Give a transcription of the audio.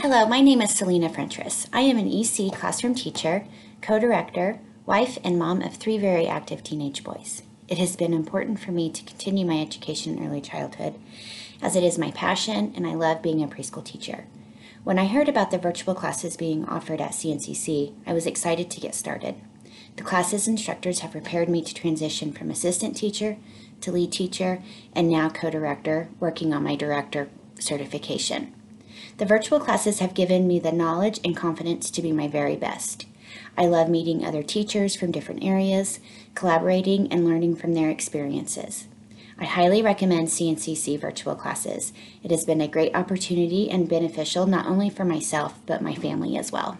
Hello, my name is Selena Frentress. I am an EC classroom teacher, co-director, wife, and mom of three very active teenage boys. It has been important for me to continue my education in early childhood, as it is my passion and I love being a preschool teacher. When I heard about the virtual classes being offered at CNCC, I was excited to get started. The classes instructors have prepared me to transition from assistant teacher to lead teacher and now co-director, working on my director certification. The virtual classes have given me the knowledge and confidence to be my very best. I love meeting other teachers from different areas, collaborating and learning from their experiences. I highly recommend CNCC virtual classes. It has been a great opportunity and beneficial not only for myself, but my family as well.